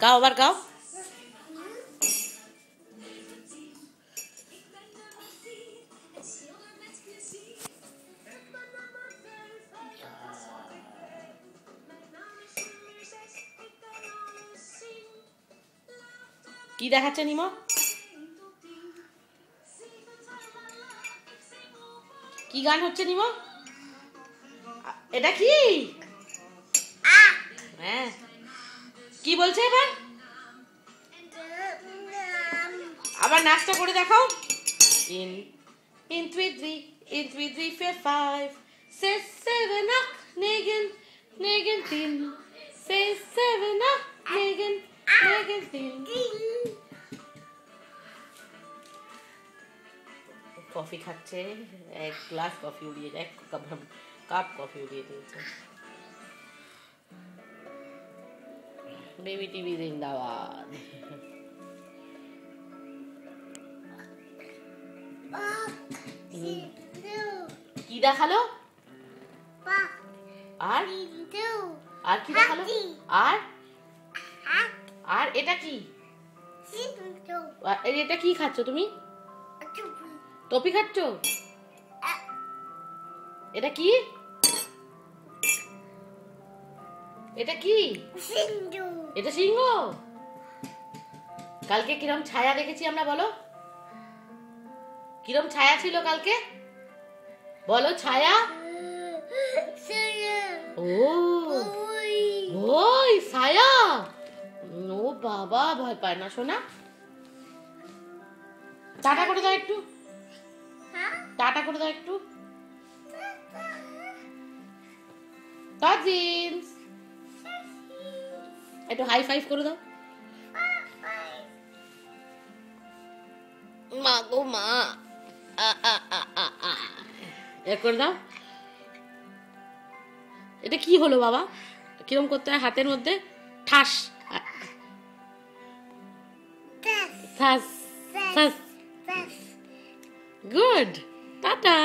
গাও আবার গাও। কি দেখাচ্ছে নিমো? কি গান হচ্ছে নিমো? এটা কি? হ্যাঁ। কি বলছে এবার? আবার নাচটা করে দেখাও। In in three three in three three four five six seven up নেগেন নেগেন তিন সিক্স সেভেন আপ নেগেন নেগেন তিন কফি খাচ্ছে, এক গ্লাস কফি উড়িয়ে যায় কাপ কফি উড়িয়ে দিয়েছে। বেবি টিভি জিন্দাবাদ কি দেখাল আর আর কি দেখাল আর আর এটা কি এটা কি খাচ্ছ তুমি টপি খাচ্ছ এটা কি এটা কি? এটা সিংহ? কালকে কিরম ছায়া দেখেছি আমরা বলো? কিরম ছায়া ছিল কালকে? বলো ছায়া। ও। ওই ছায়া। ও বাবা ভয় পায় না শোনা টাটা করে দাও একটু। টাটা করে দাও একটু। কাজিনস একটু হাই ফাইভ করে দাও। মা গো মা। এ করে দাও। এটা কি হলো বাবা? কিরম করতে হয় হাতের মধ্যে? ঠাস। ঠাস। ঠাস। Good tata.